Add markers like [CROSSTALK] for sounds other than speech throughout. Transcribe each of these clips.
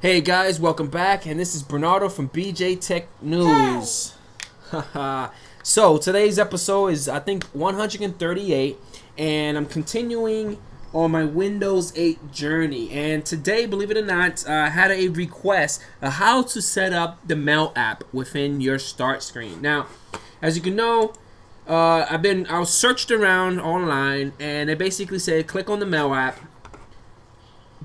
Hey guys, welcome back, and this is Bernardo from BJ Tech News. [LAUGHS] so today's episode is I think 138, and I'm continuing on my Windows 8 journey. And today, believe it or not, uh, I had a request of how to set up the Mail app within your start screen. Now, as you can know, uh, I've been I was searched around online, and they basically said click on the Mail app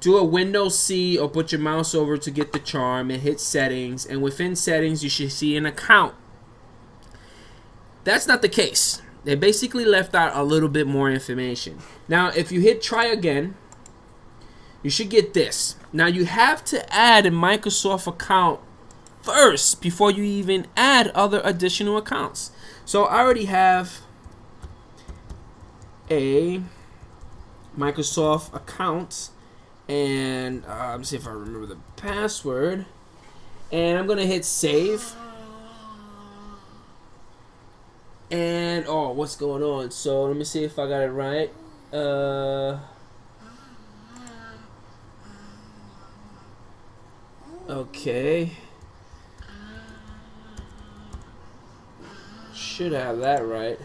do a Windows C or put your mouse over to get the charm and hit settings and within settings you should see an account. That's not the case. They basically left out a little bit more information. Now if you hit try again you should get this. Now you have to add a Microsoft account first before you even add other additional accounts. So I already have a Microsoft account and uh, let me see if I remember the password. And I'm gonna hit save. And oh what's going on? So let me see if I got it right. Uh okay. Should have that right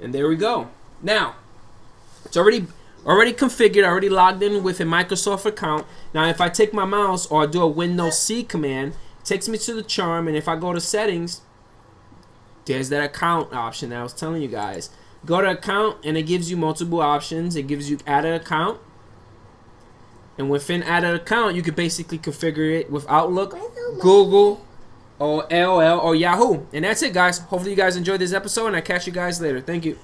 And there we go. Now, it's already already configured, already logged in with a Microsoft account. Now, if I take my mouse or I do a Windows C command, it takes me to the charm, and if I go to settings, there's that account option that I was telling you guys. Go to account, and it gives you multiple options. It gives you add an account. And within add an account, you can basically configure it with Outlook, Google, AOL or Yahoo. And that's it, guys. Hopefully, you guys enjoyed this episode, and I catch you guys later. Thank you.